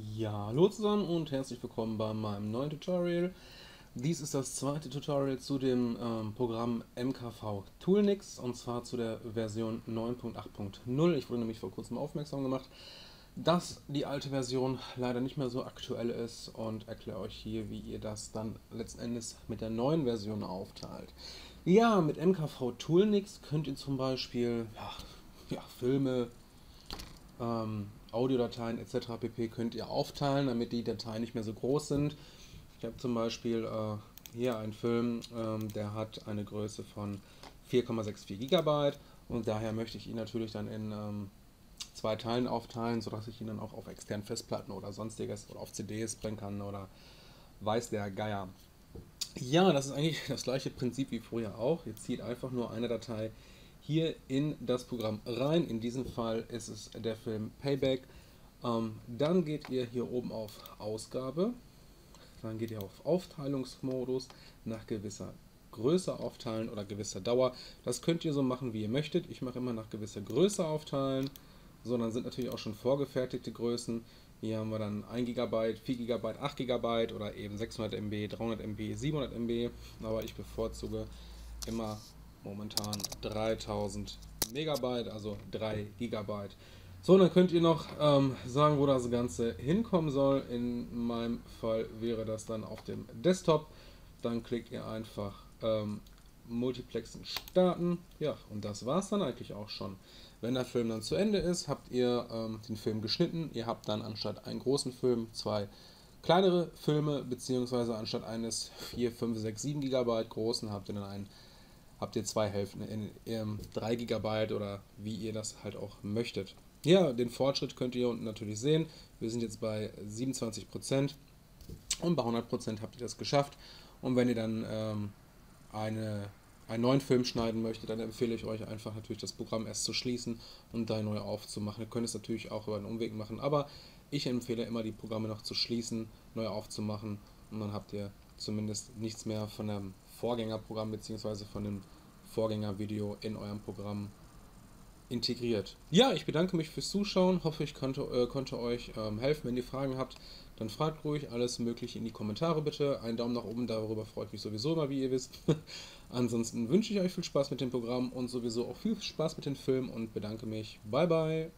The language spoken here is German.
Ja, hallo zusammen und herzlich willkommen bei meinem neuen Tutorial. Dies ist das zweite Tutorial zu dem ähm, Programm MKV Toolnix und zwar zu der Version 9.8.0. Ich wurde nämlich vor kurzem aufmerksam gemacht, dass die alte Version leider nicht mehr so aktuell ist und erkläre euch hier, wie ihr das dann letzten Endes mit der neuen Version aufteilt. Ja, mit MKV Toolnix könnt ihr zum Beispiel ja, ja, Filme, ähm, Audiodateien etc. pp. könnt ihr aufteilen, damit die Dateien nicht mehr so groß sind. Ich habe zum Beispiel äh, hier einen Film, ähm, der hat eine Größe von 4,64 GB und daher möchte ich ihn natürlich dann in ähm, zwei Teilen aufteilen, sodass ich ihn dann auch auf externen Festplatten oder sonstiges oder auf CDs bringen kann oder weiß der Geier. Ja, das ist eigentlich das gleiche Prinzip wie vorher auch. Ihr zieht einfach nur eine Datei hier in das Programm rein. In diesem Fall ist es der Film Payback. Ähm, dann geht ihr hier oben auf Ausgabe. Dann geht ihr auf Aufteilungsmodus nach gewisser Größe aufteilen oder gewisser Dauer. Das könnt ihr so machen, wie ihr möchtet. Ich mache immer nach gewisser Größe aufteilen. So, dann sind natürlich auch schon vorgefertigte Größen. Hier haben wir dann 1 GB, 4 GB, 8 GB oder eben 600 MB, 300 MB, 700 MB. Aber ich bevorzuge immer momentan 3000 Megabyte, also 3 Gigabyte. So, dann könnt ihr noch ähm, sagen, wo das Ganze hinkommen soll. In meinem Fall wäre das dann auf dem Desktop. Dann klickt ihr einfach ähm, Multiplexen starten. Ja, und das war es dann eigentlich auch schon. Wenn der Film dann zu Ende ist, habt ihr ähm, den Film geschnitten. Ihr habt dann anstatt einen großen Film zwei kleinere Filme, beziehungsweise anstatt eines 4, 5, 6, 7 Gigabyte großen habt ihr dann einen habt ihr zwei Hälften in, in 3 GB oder wie ihr das halt auch möchtet. Ja, den Fortschritt könnt ihr unten natürlich sehen. Wir sind jetzt bei 27% und bei 100% habt ihr das geschafft. Und wenn ihr dann ähm, eine, einen neuen Film schneiden möchtet, dann empfehle ich euch einfach natürlich das Programm erst zu schließen und da neu aufzumachen. Ihr könnt es natürlich auch über einen Umweg machen, aber ich empfehle immer die Programme noch zu schließen, neu aufzumachen und dann habt ihr zumindest nichts mehr von einem Vorgängerprogramm bzw. von dem Vorgängervideo in eurem Programm integriert. Ja, ich bedanke mich fürs Zuschauen, hoffe ich konnte, äh, konnte euch ähm, helfen. Wenn ihr Fragen habt, dann fragt ruhig alles mögliche in die Kommentare bitte. Einen Daumen nach oben, darüber freut mich sowieso immer, wie ihr wisst. Ansonsten wünsche ich euch viel Spaß mit dem Programm und sowieso auch viel Spaß mit den Filmen und bedanke mich. Bye bye!